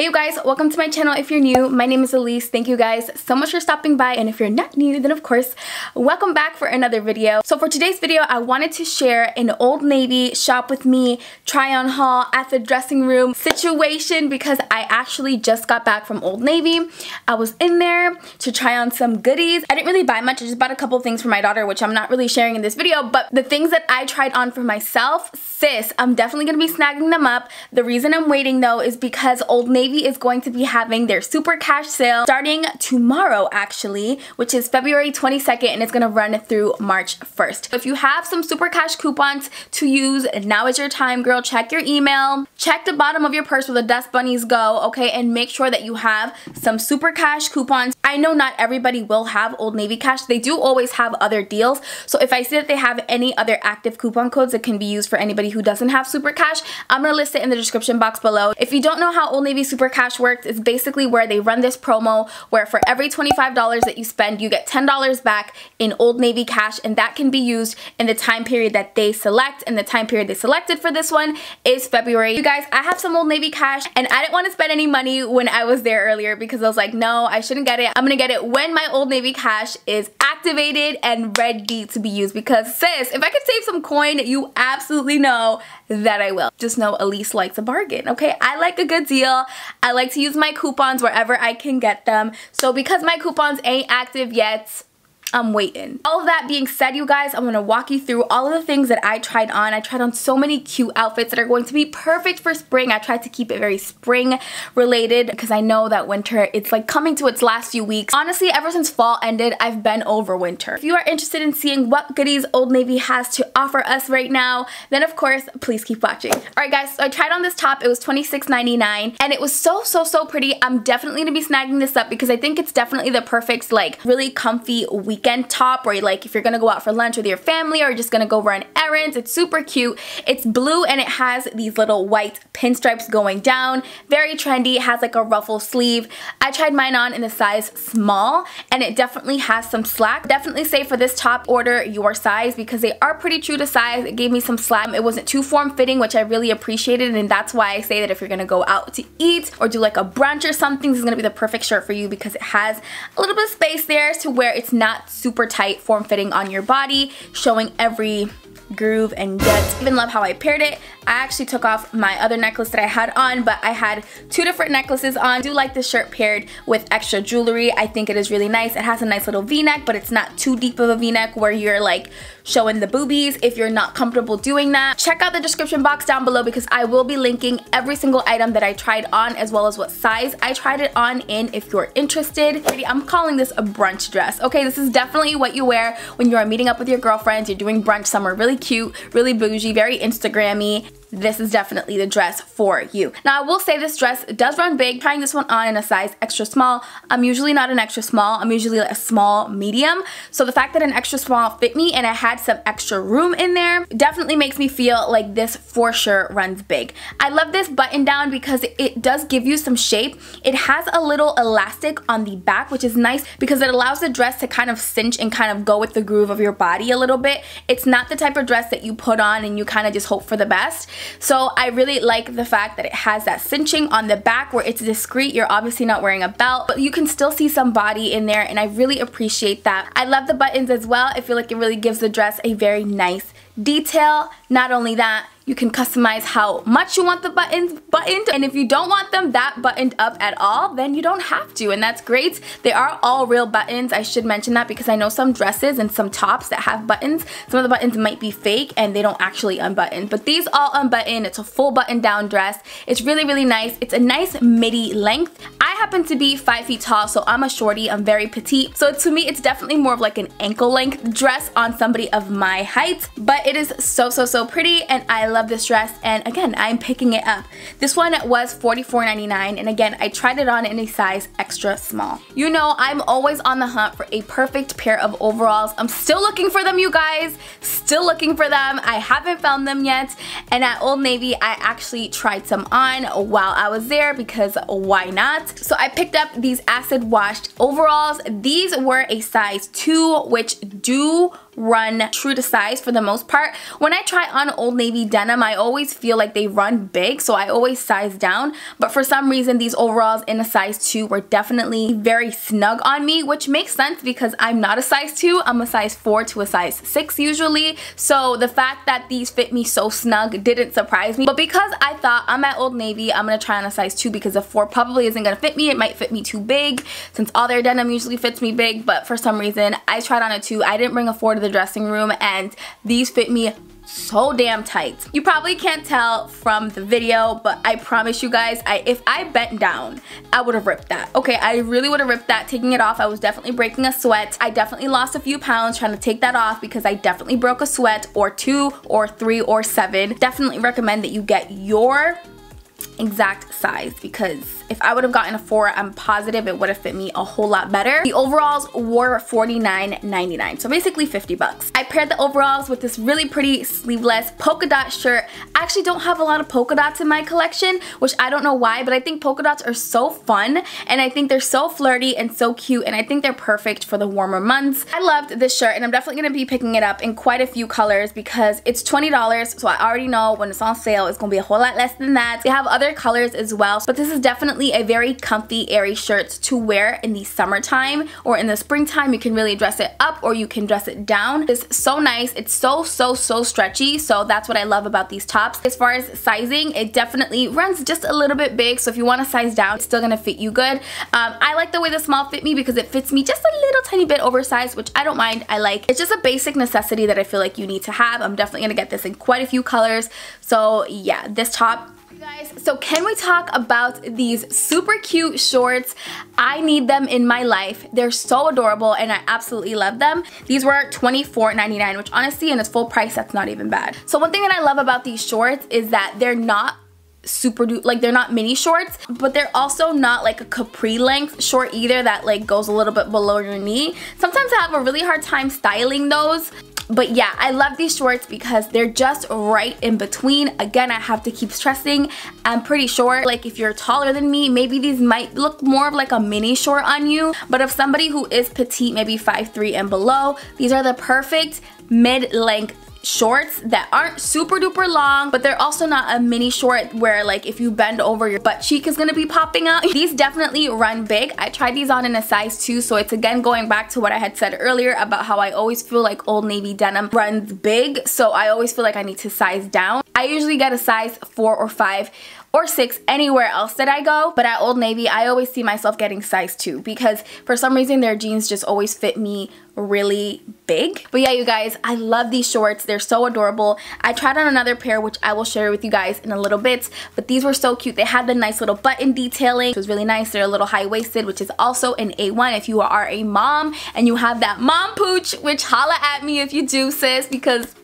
Hey you guys, welcome to my channel if you're new. My name is Allis. Thank you guys so much for stopping by and if you're not new then of course welcome back for another video. So for today's video I wanted to share an Old Navy shop with me try on haul at the dressing room situation because I actually just got back from Old Navy. I was in there to try on some goodies. I didn't really buy much. I just bought a couple things for my daughter which I'm not really sharing in this video but the things that I tried on for myself, sis, I'm definitely going to be snagging them up. The reason I'm waiting though is because Old Navy Navy is going to be having their super cash sale starting tomorrow actually, which is February 22nd and it's going to run through March 1st. If you have some super cash coupons to use, now is your time girl. Check your email, check the bottom of your purse where the dust bunnies go, okay, and make sure that you have some super cash coupons. I know not everybody will have Old Navy cash. They do always have other deals. So if I see that they have any other active coupon codes that can be used for anybody who doesn't have super cash, I'm going to list it in the description box below. If you don't know how Old Navy Super Super Cash works is basically where they run this promo where for every $25 that you spend, you get $10 back in Old Navy cash and that can be used in the time period that they select and the time period they selected for this one is February. You guys, I have some Old Navy cash and I didn't want to spend any money when I was there earlier because I was like, no, I shouldn't get it. I'm gonna get it when my Old Navy cash is activated and ready to be used because sis, if I could save some coin, you absolutely know that I will. Just know Allis likes a bargain, okay? I like a good deal. I like to use my coupons wherever I can get them. So because my coupons ain't active yet, I'm waiting. All of that being said, you guys, I'm gonna walk you through all of the things that I tried on. I tried on so many cute outfits that are going to be perfect for spring. I tried to keep it very spring related because I know that winter, it's like coming to its last few weeks. Honestly, ever since fall ended, I've been over winter. If you are interested in seeing what goodies Old Navy has to offer us right now, then of course, please keep watching. All right, guys, so I tried on this top. It was $26.99 and it was so, so, so pretty. I'm definitely gonna be snagging this up because I think it's definitely the perfect, like, really comfy week weekend top where like if you're gonna go out for lunch with your family or just gonna go run errands. It's super cute. It's blue and it has these little white pinstripes going down. Very trendy. It has like a ruffle sleeve. I tried mine on in the size small and it definitely has some slack. Definitely say for this top order your size because they are pretty true to size. It gave me some slack. It wasn't too form fitting which I really appreciated and that's why I say that if you're gonna go out to eat or do like a brunch or something this is gonna be the perfect shirt for you because it has a little bit of space there to where it's not super tight form fitting on your body showing every groove and get. Even love how I paired it. I actually took off my other necklace that I had on, but I had two different necklaces on. I do like this shirt paired with extra jewelry. I think it is really nice. It has a nice little v-neck, but it's not too deep of a v-neck where you're like showing the boobies if you're not comfortable doing that. Check out the description box down below because I will be linking every single item that I tried on as well as what size I tried it on in if you're interested. I'm calling this a brunch dress. Okay, this is definitely what you wear when you're meeting up with your girlfriends, you're doing brunch somewhere really cute, really bougie, very Instagrammy this is definitely the dress for you. Now I will say this dress does run big. Trying this one on in a size extra small. I'm usually not an extra small. I'm usually like a small medium. So the fact that an extra small fit me and I had some extra room in there definitely makes me feel like this for sure runs big. I love this button down because it does give you some shape. It has a little elastic on the back which is nice because it allows the dress to kind of cinch and kind of go with the groove of your body a little bit. It's not the type of dress that you put on and you kind of just hope for the best. So I really like the fact that it has that cinching on the back where it's discreet. You're obviously not wearing a belt, but you can still see some body in there and I really appreciate that. I love the buttons as well. I feel like it really gives the dress a very nice detail. Not only that, you can customize how much you want the buttons buttoned and if you don't want them that buttoned up at all then you don't have to and that's great. They are all real buttons. I should mention that because I know some dresses and some tops that have buttons. Some of the buttons might be fake and they don't actually unbutton but these all unbutton. It's a full button down dress. It's really really nice. It's a nice midi length. I happen to be 5 feet tall so I'm a shorty. I'm very petite so to me it's definitely more of like an ankle length dress on somebody of my height but it is so so so pretty and I love this dress and again I'm picking it up. This one was $44.99 and again I tried it on in a size extra small. You know I'm always on the hunt for a perfect pair of overalls. I'm still looking for them you guys. Still looking for them. I haven't found them yet and at Old Navy I actually tried some on while I was there because why not? So I picked up these acid washed overalls. These were a size 2 which do run true to size for the most part. When I try on Old Navy denim, I always feel like they run big, so I always size down. But for some reason, these overalls in a size 2 were definitely very snug on me, which makes sense because I'm not a size 2. I'm a size 4 to a size 6 usually. So the fact that these fit me so snug didn't surprise me. But because I thought I'm at Old Navy, I'm going to try on a size 2 because a 4 probably isn't going to fit me. It might fit me too big since all their denim usually fits me big. But for some reason, I tried on a 2. I didn't bring a 4 to the dressing room and these fit me so damn tight. You probably can't tell from the video, but I promise you guys, I, if I bent down, I would have ripped that. Okay, I really would have ripped that. Taking it off, I was definitely breaking a sweat. I definitely lost a few pounds trying to take that off because I definitely broke a sweat or two or three or seven. Definitely recommend that you get your exact size because if I would have gotten a 4, I'm positive it would have fit me a whole lot better. The overalls were $49.99, so basically 50 bucks. I paired the overalls with this really pretty sleeveless polka dot shirt. I actually don't have a lot of polka dots in my collection, which I don't know why, but I think polka dots are so fun, and I think they're so flirty and so cute, and I think they're perfect for the warmer months. I loved this shirt, and I'm definitely going to be picking it up in quite a few colors because it's $20, so I already know when it's on sale, it's going to be a whole lot less than that. They have other colors as well, but this is definitely definitely a very comfy, airy shirt to wear in the summertime or in the springtime. You can really dress it up or you can dress it down. It's so nice. It's so, so, so stretchy. So that's what I love about these tops. As far as sizing, it definitely runs just a little bit big. So if you want to size down, it's still going to fit you good. Um, I like the way the small fit me because it fits me just a little tiny bit oversized, which I don't mind. I like. It's just a basic necessity that I feel like you need to have. I'm definitely going to get this in quite a few colors. So yeah, this top guys. So can we talk about these super cute shorts? I need them in my life. They're so adorable and i absolutely love them. These were $24.99 which honestly in its full price that's not even bad. So one thing that i love about these shorts is that they're not super like they're not mini shorts but they're also not like a capri length short either that like goes a little bit below your knee. Sometimes i have a really hard time styling those but yeah, I love these shorts because they're just right in between. Again, I have to keep stressing. I'm pretty short. Like if you're taller than me, maybe these might look more of like a mini short on you. But if somebody who is petite, maybe 5'3 and below, these are the perfect mid-length shorts that aren't super duper long but they're also not a mini short where like if you bend over your butt cheek is gonna be popping out these definitely run big I tried these on in a size 2 so it's again going back to what I had said earlier about how I always feel like Old Navy denim runs big so I always feel like I need to size down I usually get a size 4 or 5 or 6 anywhere else that I go. But at Old Navy, I always see myself getting size 2 because for some reason their jeans just always fit me really big. But yeah, you guys, I love these shorts. They're so adorable. I tried on another pair, which I will share with you guys in a little bit. But these were so cute. They had the nice little button detailing, which was really nice. They're a little high-waisted, which is also an A1 if you are a mom and you have that mom pooch, which holla at me if you do, sis, because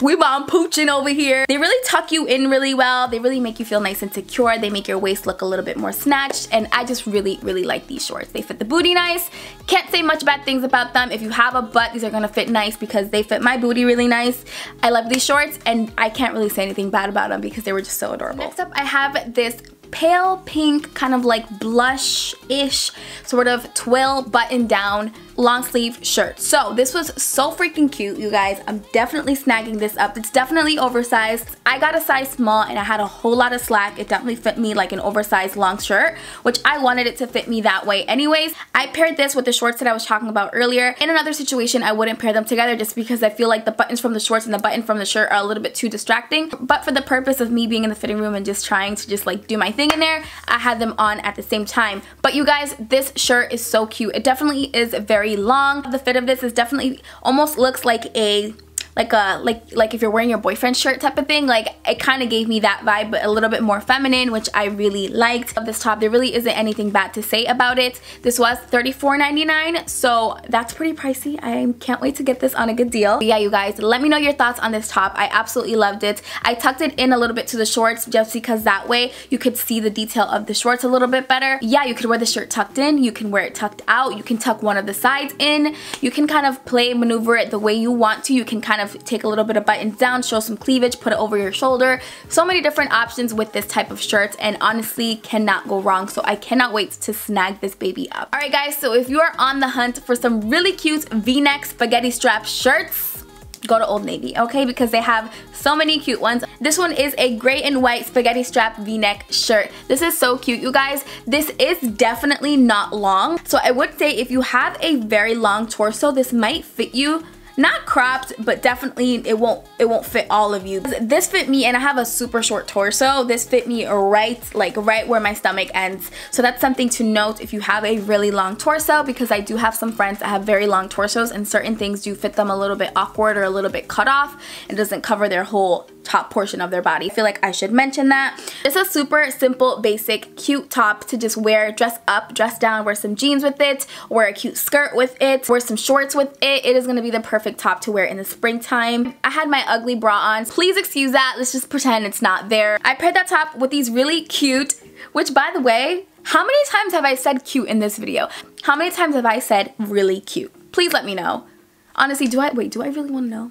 we mom pooching over here. They really tuck you in really well. They really make you feel nice and secure. They make your waist look a little bit more snatched. And I just really, really like these shorts. They fit the booty nice. Can't say much bad things about them. If you have a butt, these are gonna fit nice because they fit my booty really nice. I love these shorts and I can't really say anything bad about them because they were just so adorable. Next up, I have this pale pink, kind of like blush-ish sort of twill button down long sleeve shirt. So this was so freaking cute, you guys. I'm definitely snagging this up. It's definitely oversized. I got a size small and I had a whole lot of slack. It definitely fit me like an oversized long shirt, which I wanted it to fit me that way anyways. I paired this with the shorts that I was talking about earlier. In another situation, I wouldn't pair them together just because I feel like the buttons from the shorts and the button from the shirt are a little bit too distracting. But for the purpose of me being in the fitting room and just trying to just like do my thing in there, I had them on at the same time. But you guys, this shirt is so cute. It definitely is very long. The fit of this is definitely almost looks like a like a like like if you're wearing your boyfriend's shirt type of thing like it kind of gave me that vibe but a little bit more feminine which I really liked. Of this top there really isn't anything bad to say about it. This was $34.99 so that's pretty pricey. I can't wait to get this on a good deal. But yeah you guys let me know your thoughts on this top. I absolutely loved it. I tucked it in a little bit to the shorts just because that way you could see the detail of the shorts a little bit better. Yeah you could wear the shirt tucked in you can wear it tucked out you can tuck one of the sides in. You can kind of play maneuver it the way you want to. You can kind of of take a little bit of buttons down, show some cleavage, put it over your shoulder. So many different options with this type of shirt and honestly cannot go wrong. So I cannot wait to snag this baby up. Alright guys, so if you are on the hunt for some really cute v-neck spaghetti strap shirts, go to Old Navy, okay? Because they have so many cute ones. This one is a gray and white spaghetti strap v-neck shirt. This is so cute, you guys. This is definitely not long. So I would say if you have a very long torso, this might fit you not cropped but definitely it won't it won't fit all of you. This fit me and I have a super short torso. This fit me right like right where my stomach ends. So that's something to note if you have a really long torso because I do have some friends that have very long torsos and certain things do fit them a little bit awkward or a little bit cut off. And doesn't cover their whole top portion of their body. I feel like I should mention that. It's a super simple, basic, cute top to just wear, dress up, dress down, wear some jeans with it, wear a cute skirt with it, wear some shorts with it. It is gonna be the perfect top to wear in the springtime. I had my ugly bra on. Please excuse that. Let's just pretend it's not there. I paired that top with these really cute, which by the way, how many times have I said cute in this video? How many times have I said really cute? Please let me know. Honestly, do I, wait, do I really wanna know?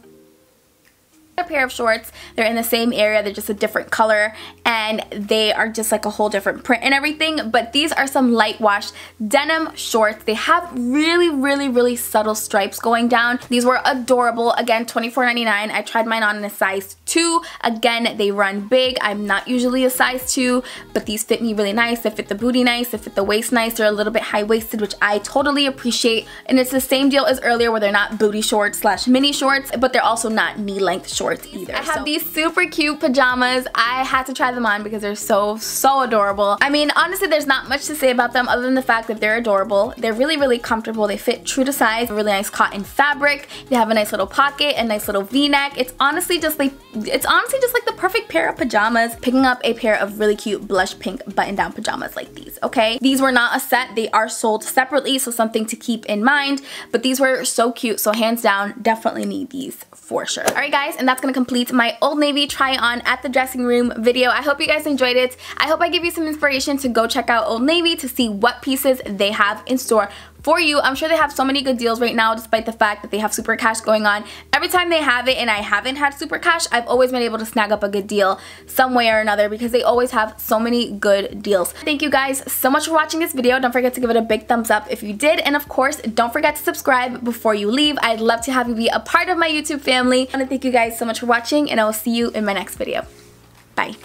A pair of shorts. They're in the same area, they're just a different color, and they are just like a whole different print and everything. But these are some light wash denim shorts. They have really, really, really subtle stripes going down. These were adorable. Again, $24.99. I tried mine on in a size 2. Again, they run big. I'm not usually a size 2, but these fit me really nice. They fit the booty nice. They fit the waist nice. They're a little bit high-waisted, which I totally appreciate. And it's the same deal as earlier where they're not booty shorts slash mini shorts, but they're also not knee-length shorts shorts either. I have so. these super cute pajamas. I had to try them on because they're so, so adorable. I mean, honestly, there's not much to say about them other than the fact that they're adorable. They're really, really comfortable. They fit true to size, really nice cotton fabric. They have a nice little pocket, a nice little v-neck. It's honestly just like, it's honestly just like the perfect pair of pajamas. Picking up a pair of really cute blush pink button-down pajamas like these, okay? These were not a set. They are sold separately, so something to keep in mind. But these were so cute, so hands down, definitely need these for sure. Alright guys, and that's gonna complete my Old Navy try on at the dressing room video. I hope you guys enjoyed it. I hope I give you some inspiration to go check out Old Navy to see what pieces they have in store for you. I'm sure they have so many good deals right now despite the fact that they have super cash going on. Every time they have it and I haven't had super cash, I've always been able to snag up a good deal some way or another because they always have so many good deals. Thank you guys so much for watching this video. Don't forget to give it a big thumbs up if you did. And of course, don't forget to subscribe before you leave. I'd love to have you be a part of my YouTube family. I want to thank you guys so much for watching and I will see you in my next video. Bye.